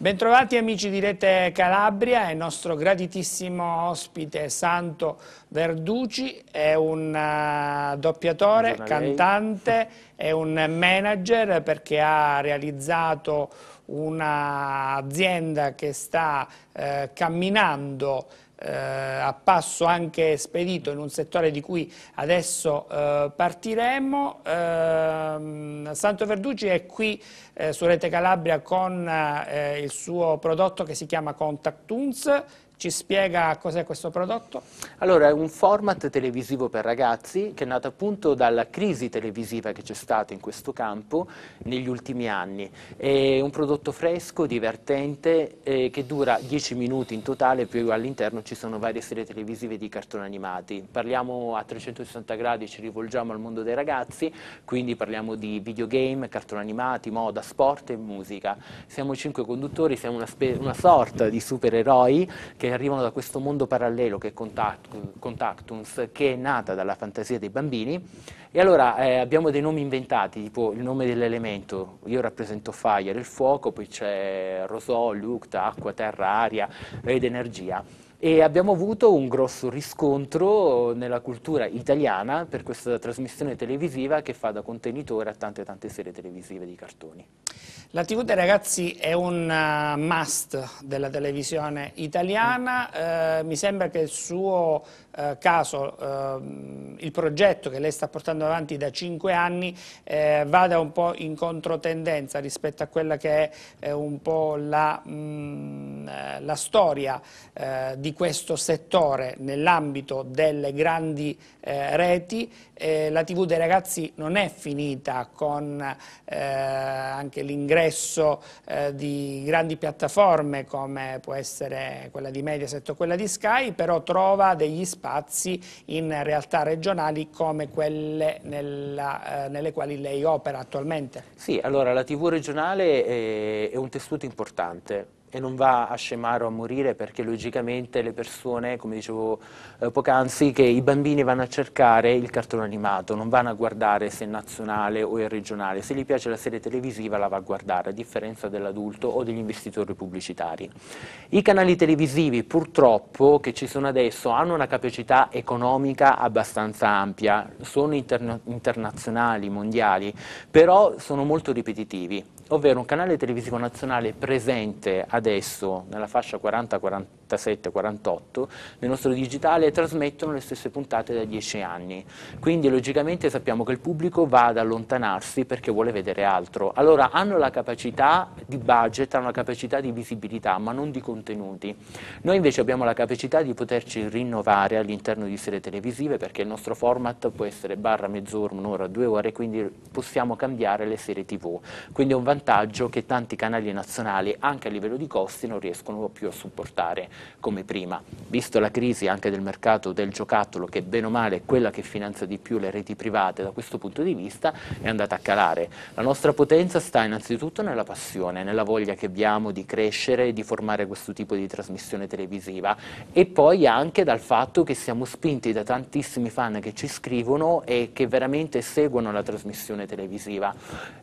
Bentrovati amici di Rete Calabria, il nostro graditissimo ospite Santo Verduci è un uh, doppiatore, cantante, è un manager perché ha realizzato un'azienda che sta uh, camminando eh, a passo anche spedito in un settore di cui adesso eh, partiremo. Eh, Santo Verducci è qui eh, su Rete Calabria con eh, il suo prodotto che si chiama Contact Tunes ci spiega cos'è questo prodotto? Allora, è un format televisivo per ragazzi che è nato appunto dalla crisi televisiva che c'è stata in questo campo negli ultimi anni. È un prodotto fresco, divertente, eh, che dura 10 minuti in totale, più all'interno ci sono varie serie televisive di cartoni animati. Parliamo a 360 gradi, ci rivolgiamo al mondo dei ragazzi, quindi parliamo di videogame, cartoni animati, moda, sport e musica. Siamo cinque conduttori, siamo una, una sorta di supereroi che che arrivano da questo mondo parallelo che è Contactuns, che è nata dalla fantasia dei bambini. E allora eh, abbiamo dei nomi inventati, tipo il nome dell'elemento, io rappresento fire, il fuoco, poi c'è rosò, lucta, acqua, terra, aria ed energia e abbiamo avuto un grosso riscontro nella cultura italiana per questa trasmissione televisiva che fa da contenitore a tante tante serie televisive di cartoni. La TV dei ragazzi è un uh, must della televisione italiana, eh, mi sembra che il suo eh, caso, eh, il progetto che lei sta portando avanti da cinque anni eh, vada un po' in controtendenza rispetto a quella che è un po' la, mh, mm, eh, la storia eh, di questo settore nell'ambito delle grandi reti. la TV dei ragazzi non è finita con anche l'ingresso eh, di grandi piattaforme come può essere quella di Mediaset o quella di Sky, però trova degli spazi in realtà regionali come quelle nella, eh, nelle quali lei opera attualmente. Sì, allora la TV regionale è un tessuto importante e non va a scemare o a morire perché logicamente le persone, come dicevo eh, poc'anzi, che i bambini vanno a cercare il cartone animato, non vanno a guardare se è nazionale o è regionale, se gli piace la serie televisiva la va a guardare, a differenza dell'adulto o degli investitori pubblicitari. I canali televisivi purtroppo che ci sono adesso hanno una capacità economica abbastanza ampia, sono interna internazionali, mondiali, però sono molto ripetitivi ovvero un canale televisivo nazionale presente adesso nella fascia 40, 47, 48, nel nostro digitale trasmettono le stesse puntate da 10 anni. Quindi logicamente sappiamo che il pubblico va ad allontanarsi perché vuole vedere altro. Allora hanno la capacità di budget, hanno la capacità di visibilità, ma non di contenuti. Noi invece abbiamo la capacità di poterci rinnovare all'interno di serie televisive perché il nostro format può essere barra mezz'ora, un'ora, due ore, quindi possiamo cambiare le serie tv. Quindi è un vantaggio che tanti canali nazionali, anche a livello di costi, non riescono più a supportare come prima. Visto la crisi anche del mercato del giocattolo, che bene o male è quella che finanzia di più le reti private da questo punto di vista, è andata a calare. La nostra potenza sta innanzitutto nella passione, nella voglia che abbiamo di crescere e di formare questo tipo di trasmissione televisiva e poi anche dal fatto che siamo spinti da tantissimi fan che ci scrivono e che veramente seguono la trasmissione televisiva.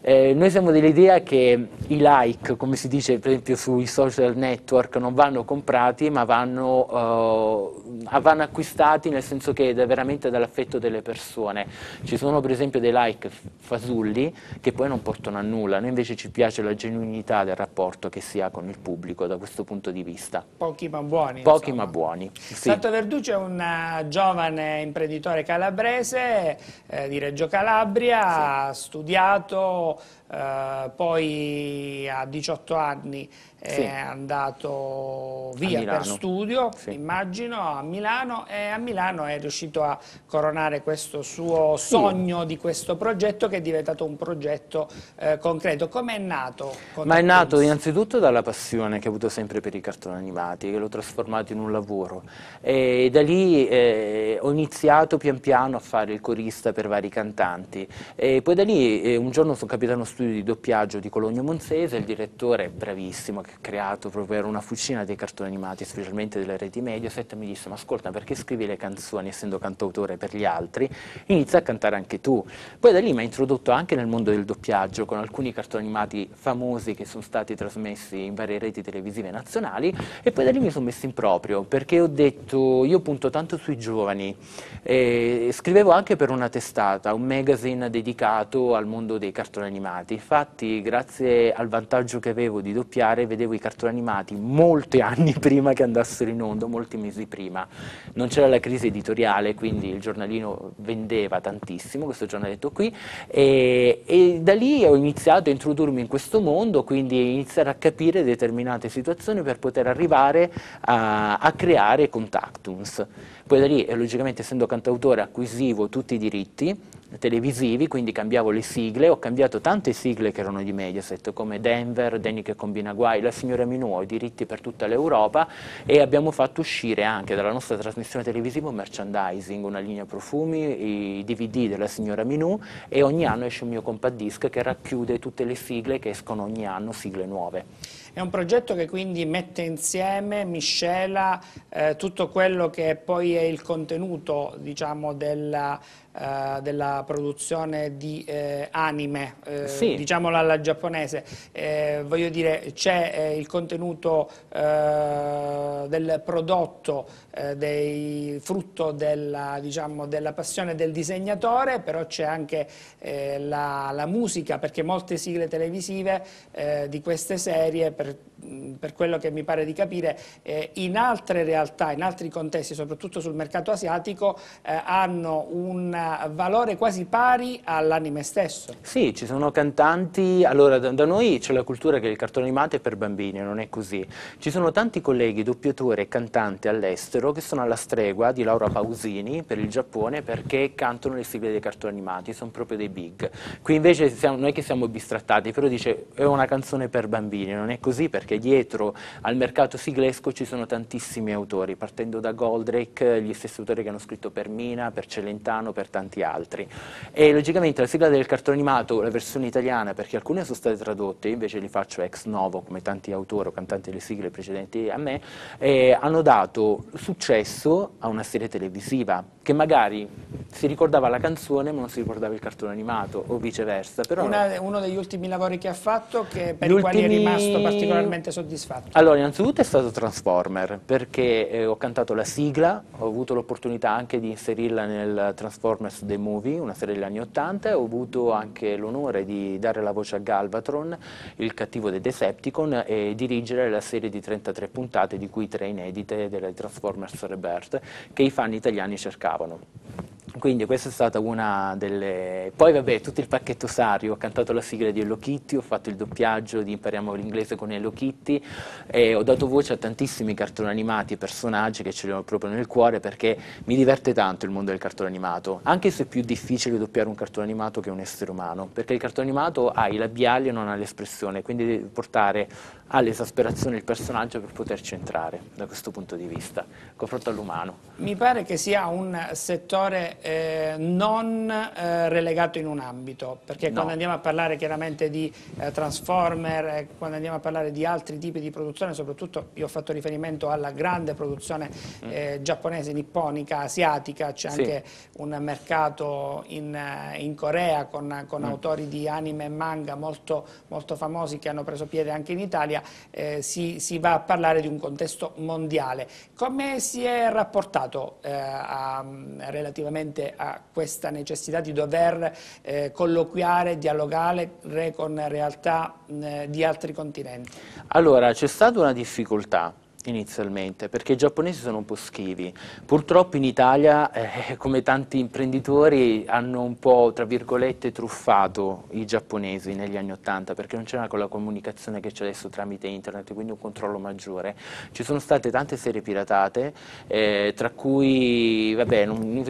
Eh, noi siamo dell'idea che i like, come si dice per esempio sui social network, non vanno comprati ma vanno, uh, vanno acquistati nel senso che è veramente dall'affetto delle persone. Ci sono per esempio dei like fasulli che poi non portano a nulla, noi invece ci piace la genuinità del rapporto che si ha con il pubblico da questo punto di vista. Pochi ma buoni. Pochi insomma. ma buoni. Sì. Santo Verduccio è un uh, giovane imprenditore calabrese eh, di Reggio Calabria, sì. ha studiato Uh, poi a 18 anni sì. è andato via per studio, sì. immagino, a Milano e a Milano è riuscito a coronare questo suo sì. sogno di questo progetto che è diventato un progetto eh, concreto. Come è nato? Ma è nato innanzitutto dalla passione che ho avuto sempre per i cartoni animati, che l'ho trasformato in un lavoro e da lì eh, ho iniziato pian piano a fare il corista per vari cantanti e poi da lì eh, un giorno sono capitato studio di doppiaggio di Cologno Monzese, il direttore bravissimo che ha creato proprio una fucina dei cartoni animati, specialmente delle reti Mediaset, mi disse ma ascolta perché scrivi le canzoni essendo cantautore per gli altri, inizia a cantare anche tu. Poi da lì mi ha introdotto anche nel mondo del doppiaggio con alcuni cartoni animati famosi che sono stati trasmessi in varie reti televisive nazionali e poi da lì mi sono messo in proprio perché ho detto io punto tanto sui giovani, eh, scrivevo anche per una testata, un magazine dedicato al mondo dei cartoni animati, infatti grazie al vantaggio che avevo di doppiare vedevo i cartoni animati molti anni prima che andassero in onda, molti mesi prima, non c'era la crisi editoriale quindi il giornalino vendeva tantissimo, questo giornaletto qui. E, e da lì ho iniziato a introdurmi in questo mondo, quindi iniziare a capire determinate situazioni per poter arrivare a, a creare Contactums. Poi da lì, logicamente essendo cantautore, acquisivo tutti i diritti televisivi, quindi cambiavo le sigle, ho cambiato tante sigle che erano di Mediaset, come Denver, Danny che combina guai, La signora Minù, ho i diritti per tutta l'Europa e abbiamo fatto uscire anche dalla nostra trasmissione televisiva un merchandising, una linea profumi, i DVD della signora Minù e ogni anno esce un mio compact disc che racchiude tutte le sigle che escono ogni anno, sigle nuove. È un progetto che quindi mette insieme, miscela eh, tutto quello che poi è il contenuto diciamo, della, eh, della, produzione di eh, anime, eh, sì. diciamola alla giapponese. Eh, voglio dire, c'è eh, il contenuto del prodotto, dei, frutto della, diciamo, della, passione del disegnatore, però c'è anche la, la, musica, perché molte sigle televisive di queste serie, per, per, quello che mi pare di capire, eh, in altre realtà, in altri contesti, soprattutto sul mercato asiatico, eh, hanno un valore quasi pari all'anime stesso. Sì, ci sono cantanti, allora da, da noi c'è la cultura che il cartone animato è per bambini, non è così. Ci sono tanti colleghi, doppiatori e cantanti all'estero che sono alla stregua di Laura Pausini per il Giappone perché cantano le sigle dei cartoni animati, sono proprio dei big. Qui invece siamo, noi che siamo bistrattati, però dice è una canzone per bambini, non è così perché dietro al mercato siglesco ci sono tantissimi autori, partendo da Goldrake, gli stessi autori che hanno scritto per Mina, per Celentano, per tanti altri. E logicamente la sigla del cartone animato, la versione italiana, perché alcune sono state tradotte, invece li faccio ex novo, come tanti autori o cantanti delle sigle precedenti a me, eh, hanno dato successo a una serie televisiva, che magari si ricordava la canzone ma non si ricordava il cartone animato, o viceversa. Una, uno degli ultimi lavori che ha fatto, che, per i quali è rimasto particolarmente soddisfatto? Allora, innanzitutto è stato Transformer, perché eh, ho cantato la sigla, ho avuto l'opportunità anche di inserirla nel Transformers The Movie, una serie degli anni Ottanta, e ho avuto anche l'onore di dare la voce a Galvatron, il cattivo dei Decepticon, e dirigere la serie di 33 puntate, di cui tre inedite, delle Transformers Rebirth, che i fan italiani cercavano. Quindi questa è stata una delle... Poi vabbè, tutto il pacchetto Sario, ho cantato la sigla di Hello Kitty, ho fatto il doppiaggio di Impariamo l'inglese con Hello Kitty e ho dato voce a tantissimi cartoni animati e personaggi che ce li ho proprio nel cuore perché mi diverte tanto il mondo del cartone animato, anche se è più difficile doppiare un cartone animato che un essere umano, perché il cartone animato ha i labiali e non ha l'espressione, quindi devi portare all'esasperazione il personaggio per poterci entrare da questo punto di vista, confronto all'umano. Mi pare che sia un settore eh, non eh, relegato in un ambito, perché no. quando andiamo a parlare chiaramente di eh, Transformer, eh, quando andiamo a parlare di altri tipi di produzione, soprattutto io ho fatto riferimento alla grande produzione mm. Eh, giapponese, nipponica, asiatica, c'è sì. anche un mercato in, eh, in Corea con, con mm. autori di anime e manga molto, molto famosi che hanno preso piede anche in Italia, Italia eh, si, si, va a parlare di un contesto mondiale. Come si è rapportato eh, a, relativamente a questa necessità di dover eh, colloquiare, dialogare con realtà di altri continenti? Allora, c'è stata una difficoltà inizialmente, perché i giapponesi sono un po' schivi. Purtroppo in Italia, eh, come tanti imprenditori, hanno un po', tra virgolette, truffato i giapponesi negli anni Ottanta, perché non c'era quella comunicazione che c'è adesso tramite internet, quindi un controllo maggiore. Ci sono state tante serie piratate, eh, tra cui, vabbè, non mi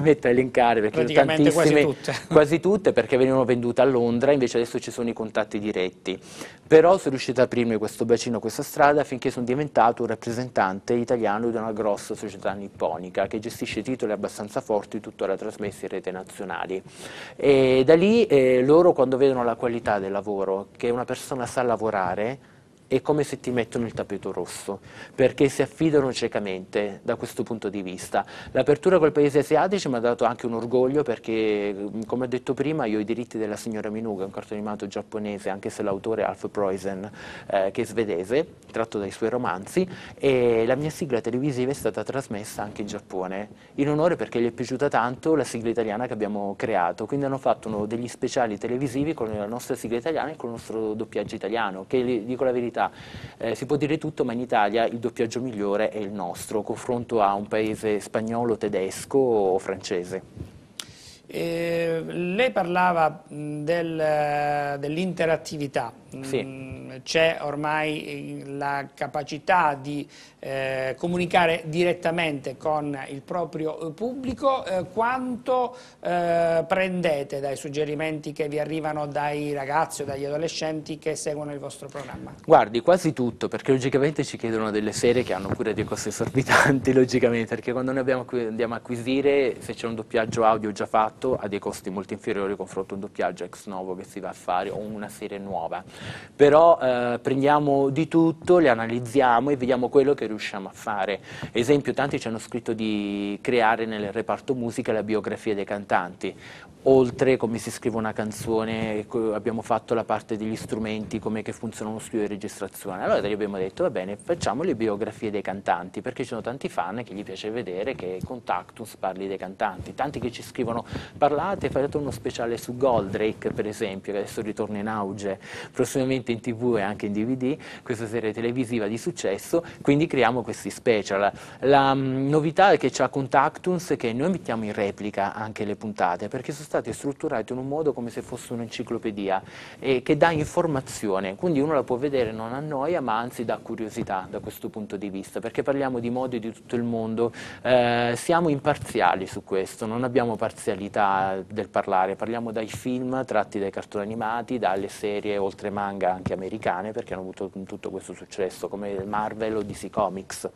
metta a elencare, perché tantissime, quasi tutte. quasi tutte, perché venivano vendute a Londra, invece adesso ci sono i contatti diretti. Però sono riuscito ad aprirmi questo bacino, questa strada, finché sono diventato stato un rappresentante italiano di una grossa società nipponica che gestisce titoli abbastanza forti, tuttora trasmessi in rete nazionali. E da lì eh, loro quando vedono la qualità del lavoro, che una persona sa lavorare, è come se ti mettono il tappeto rosso, perché si affidano ciecamente da questo punto di vista. L'apertura con i paesi asiatici mi ha dato anche un orgoglio perché, come ho detto prima, io ho i diritti della signora Minuga, un cartone animato giapponese, anche se l'autore è Alf Preusen, eh, che è svedese, tratto dai suoi romanzi, e la mia sigla televisiva è stata trasmessa anche in Giappone, in onore perché gli è piaciuta tanto la sigla italiana che abbiamo creato, quindi hanno fatto uno degli speciali televisivi con la nostra sigla italiana e con il nostro doppiaggio italiano, che dico la verità, verità. Eh, si può dire tutto, ma in Italia il doppiaggio migliore è il nostro, confronto a un paese spagnolo, tedesco o francese. Eh, lei parlava del, dell'interattività, sì. Mm, c'è ormai la capacità di eh, comunicare direttamente con il proprio pubblico, eh, quanto eh, prendete dai suggerimenti che vi arrivano dai ragazzi o dagli adolescenti che seguono il vostro programma? Guardi, quasi tutto, perché logicamente ci chiedono delle serie che hanno pure dei costi esorbitanti, logicamente, perché quando noi abbiamo, andiamo a acquisire, se c'è un doppiaggio audio già fatto, fatto ha dei costi molto inferiori confronto a un doppiaggio ex novo che si va a fare o una serie nuova. Però eh, prendiamo di tutto, le analizziamo e vediamo quello che riusciamo a fare. Esempio, tanti ci hanno scritto di creare nel reparto musica la biografia dei cantanti oltre come si scrive una canzone, abbiamo fatto la parte degli strumenti, come funziona uno studio di registrazione. Allora gli abbiamo detto, va bene, facciamo le biografie dei cantanti, perché ci sono tanti fan che gli piace vedere che con Tactus parli dei cantanti, tanti che ci scrivono, parlate, fate uno speciale su Goldrake, per esempio, che adesso ritorna in auge, prossimamente in tv e anche in DVD, questa serie televisiva di successo, quindi creiamo questi special. La um, novità che c'ha con Tactus è che noi mettiamo in replica anche le puntate, perché sono state strutturate in un modo come se fosse un'enciclopedia eh, che dà informazione, quindi uno la può vedere non a noia ma anzi dà curiosità da questo punto di vista, perché parliamo di modi di tutto il mondo, eh, siamo imparziali su questo, non abbiamo parzialità del parlare, parliamo dai film tratti dai cartoni animati, dalle serie oltre manga anche americane perché hanno avuto tutto questo successo come Marvel o DC Comics.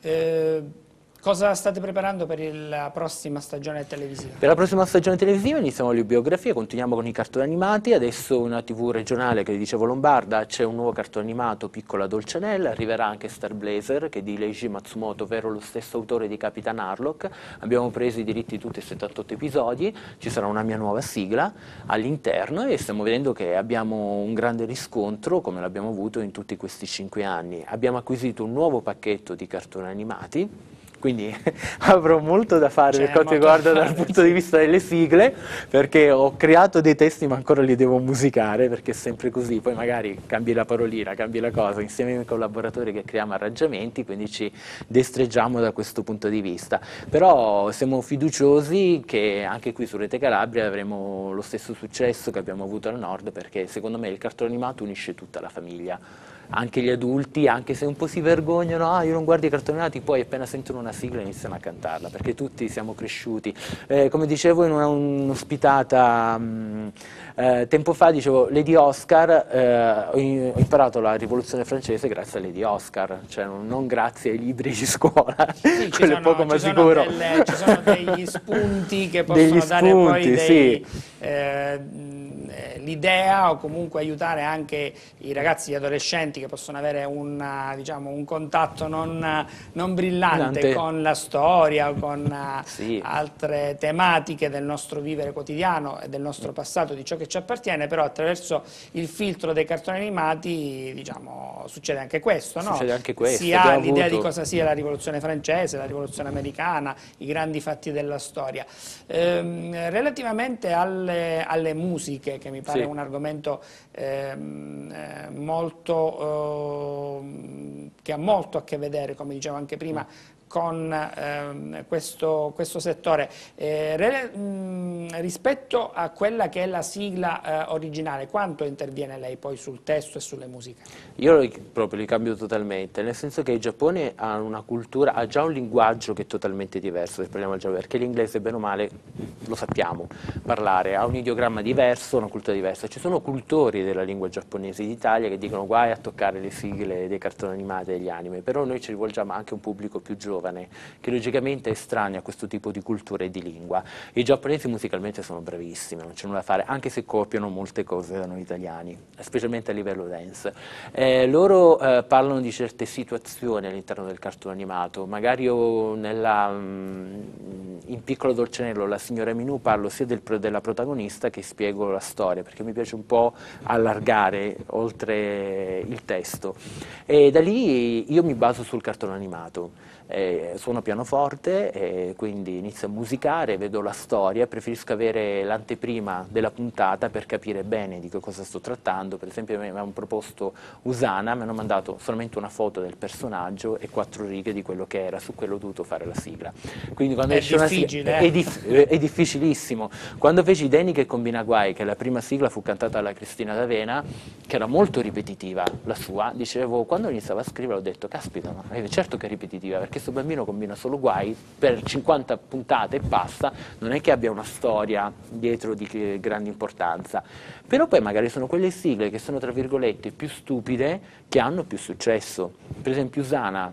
Eh Cosa state preparando per la prossima stagione televisiva? Per la prossima stagione televisiva iniziamo le biografie, continuiamo con i cartoni animati, adesso una tv regionale che dicevo Lombarda, c'è un nuovo cartone animato, Piccola Dolcenella, arriverà anche Star Blazer che è di Leiji Matsumoto, ovvero lo stesso autore di Capitan Harlock, abbiamo preso i diritti di tutti i 78 episodi, ci sarà una mia nuova sigla all'interno e stiamo vedendo che abbiamo un grande riscontro come l'abbiamo avuto in tutti questi 5 anni. Abbiamo acquisito un nuovo pacchetto di cartoni animati quindi avrò molto da fare per quanto riguarda dal punto di vista delle sigle, perché ho creato dei testi ma ancora li devo musicare, perché è sempre così, poi magari cambi la parolina, cambi la cosa, insieme ai collaboratori che creiamo arrangiamenti, quindi ci destreggiamo da questo punto di vista. Però siamo fiduciosi che anche qui su Rete Calabria avremo lo stesso successo che abbiamo avuto al nord, perché secondo me il cartone animato unisce tutta la famiglia anche gli adulti, anche se un po' si vergognano, ah io non guardo i cartoni animati, poi appena sentono una sigla iniziano a cantarla, perché tutti siamo cresciuti. Eh, come dicevo in un'ospitata mm, eh, tempo fa, dicevo, Lady Oscar, eh, ho imparato la rivoluzione francese grazie a Lady Oscar, cioè non, grazie ai libri di scuola, sì, quello è poco ma sicuro. Delle, ci sono degli spunti che possono degli dare spunti, poi dei... Sì. Eh, l'idea o comunque aiutare anche i ragazzi, gli adolescenti che possono avere una, diciamo, un contatto non, non brillante Brillante. con la storia o con sì. altre tematiche del nostro vivere quotidiano e del nostro passato, di ciò che ci appartiene, però attraverso il filtro dei cartoni animati diciamo, succede anche questo. No? Succede anche questo. Si ha l'idea avuto... di cosa sia la rivoluzione francese, la rivoluzione americana, i grandi fatti della storia. Ehm, relativamente alle, alle musiche, che mi pare sì. un argomento ehm, eh, molto, eh, che ha molto a che vedere, come dicevo anche prima, con ehm, questo, questo, settore. Eh, re, mh, rispetto a quella che è la sigla eh, originale, quanto interviene lei poi sul testo e sulle musiche? Io proprio li cambio totalmente, nel senso che il Giappone ha una cultura, ha già un linguaggio che è totalmente diverso se parliamo del Giappone, perché l'inglese bene o male lo sappiamo parlare, ha un ideogramma diverso, una cultura diversa. Ci sono cultori della lingua giapponese d'Italia che dicono guai a toccare le sigle dei cartoni animati e degli anime, però noi ci rivolgiamo anche a un pubblico più giovane, che logicamente è estraneo a questo tipo di cultura e di lingua. I giapponesi musicalmente sono bravissimi, non c'è nulla da fare, anche se copiano molte cose da noi italiani, specialmente a livello dance. Eh, loro eh, parlano di certe situazioni all'interno del cartone animato, magari io nella, mm, in Piccolo Dolcenello, la signora Minù, parlo sia del, della protagonista che spiego la storia, perché mi piace un po' allargare oltre il testo. E da lì io mi baso sul cartone animato eh, suono pianoforte, eh, quindi inizio a musicare, vedo la storia, preferisco avere l'anteprima della puntata per capire bene di che cosa sto trattando, per esempio mi hanno proposto Usana, mi hanno mandato solamente una foto del personaggio e quattro righe di quello che era, su quello ho dovuto fare la sigla. Quindi quando è difficile, è, dif è, difficilissimo. Quando feci Deni che combina guai, che la prima sigla fu cantata dalla Cristina D'Avena, che era molto ripetitiva la sua, dicevo, quando iniziavo a scrivere ho detto, caspita, no, certo che è ripetitiva, perché questo bambino combina solo guai per 50 puntate e basta, non è che abbia una storia dietro di grande importanza. Però poi magari sono quelle sigle che sono tra virgolette più stupide che hanno più successo. Per esempio Usana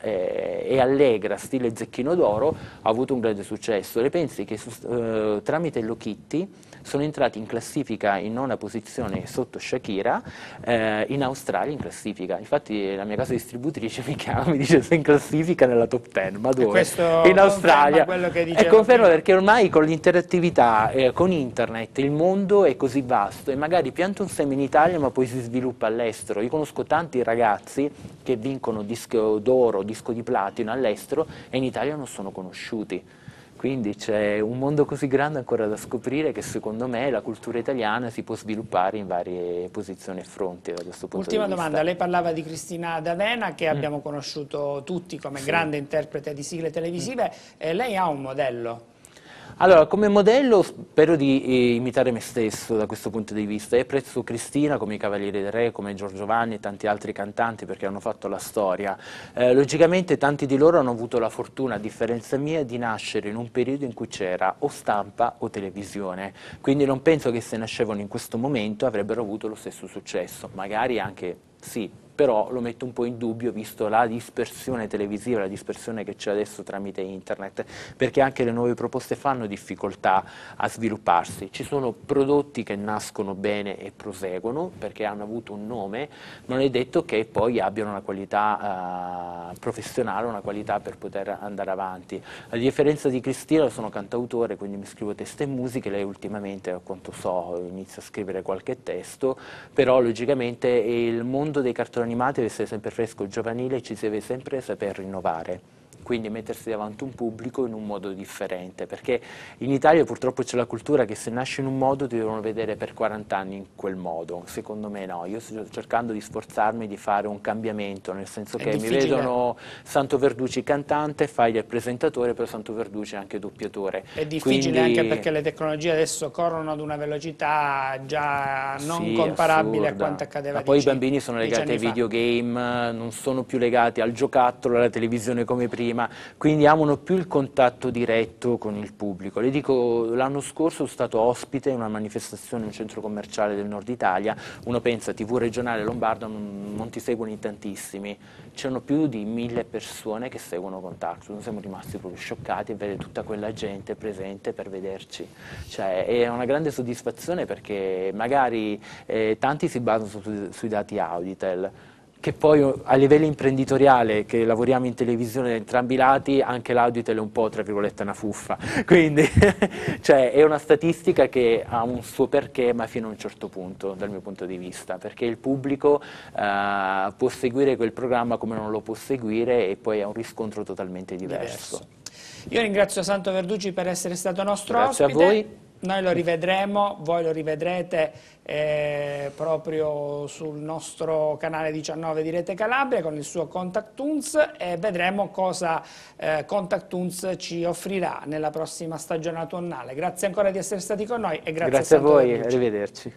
eh, e allegra, stile Zecchino d'Oro, ha avuto un grande successo. Le pensi che su, eh, tramite Hello Kitty sono entrati in classifica in nona posizione sotto Shakira, eh, in Australia in classifica. Infatti la mia casa distributrice mi chiama, mi dice sei in classifica nella top 10, ma dove? in Australia. E conferma perché ormai con l'interattività, eh, con internet, il mondo è così vasto e magari pianta un seme in Italia ma poi si sviluppa all'estero. Io conosco tanti ragazzi che vincono disco d'oro, disco di platino all'estero e in Italia non sono conosciuti. Quindi c'è un mondo così grande ancora da scoprire che secondo me la cultura italiana si può sviluppare in varie posizioni e fronti da questo punto Ultima di vista. domanda, lei parlava di Cristina D'Avena che mm. abbiamo conosciuto tutti come sì. grande interprete di sigle televisive, mm. eh, lei ha un modello? Allora, come modello spero di eh, imitare me stesso da questo punto di vista. E apprezzo Cristina come i Cavalieri del Re, come Giorgio Vanni e tanti altri cantanti perché hanno fatto la storia. Eh, logicamente tanti di loro hanno avuto la fortuna, a differenza mia, di nascere in un periodo in cui c'era o stampa o televisione, quindi non penso che se nascevano in questo momento avrebbero avuto lo stesso successo, magari anche sì, però lo metto un po' in dubbio visto la dispersione televisiva, la dispersione che c'è adesso tramite internet, perché anche le nuove proposte fanno difficoltà a svilupparsi. Ci sono prodotti che nascono bene e proseguono perché hanno avuto un nome, non è detto che poi abbiano una qualità uh, professionale, una qualità per poter andare avanti. A differenza di Cristina, sono cantautore, quindi mi scrivo testi e musiche, lei ultimamente, a quanto so, inizia a scrivere qualche testo, però logicamente il mondo dei cartoni animati deve essere sempre fresco, giovanile, ci si deve sempre saper rinnovare quindi mettersi davanti a un pubblico in un modo differente, perché in Italia purtroppo c'è la cultura che se nasci in un modo ti devono vedere per 40 anni in quel modo, secondo me no, io sto cercando di sforzarmi di fare un cambiamento, nel senso che mi vedono Santo Verduci cantante, fai il presentatore, però Santo Verduci è anche doppiatore. È difficile quindi... anche perché le tecnologie adesso corrono ad una velocità già non sì, comparabile assurda. a quanto accadeva Ma poi i bambini sono legati ai videogame, non sono più legati al giocattolo, alla televisione come prima, prima, quindi amano più il contatto diretto con il pubblico. Le dico, l'anno scorso sono stato ospite in una manifestazione in un centro commerciale del nord Italia, uno pensa TV regionale lombardo non, non ti seguono in tantissimi, c'erano più di mille persone che seguono Contatto, noi siamo rimasti proprio scioccati a vedere tutta quella gente presente per vederci, cioè, è una grande soddisfazione perché magari eh, tanti si basano su, sui dati Auditel, che poi a livello imprenditoriale, che lavoriamo in televisione da entrambi i lati, anche l'auditel è un po', tra virgolette, una fuffa. Quindi cioè, è una statistica che ha un suo perché, ma fino a un certo punto, dal mio punto di vista, perché il pubblico uh, può seguire quel programma come non lo può seguire e poi ha un riscontro totalmente diverso. diverso. Io ringrazio Santo Verducci per essere stato nostro Grazie ospite. Grazie a voi. Noi lo rivedremo, voi lo rivedrete eh, proprio sul nostro canale 19 di Rete Calabria con il suo Contact Tunes e vedremo cosa eh, Contact Tunes ci offrirà nella prossima stagione autunnale. Grazie ancora di essere stati con noi e grazie, grazie a, a voi, arrivederci.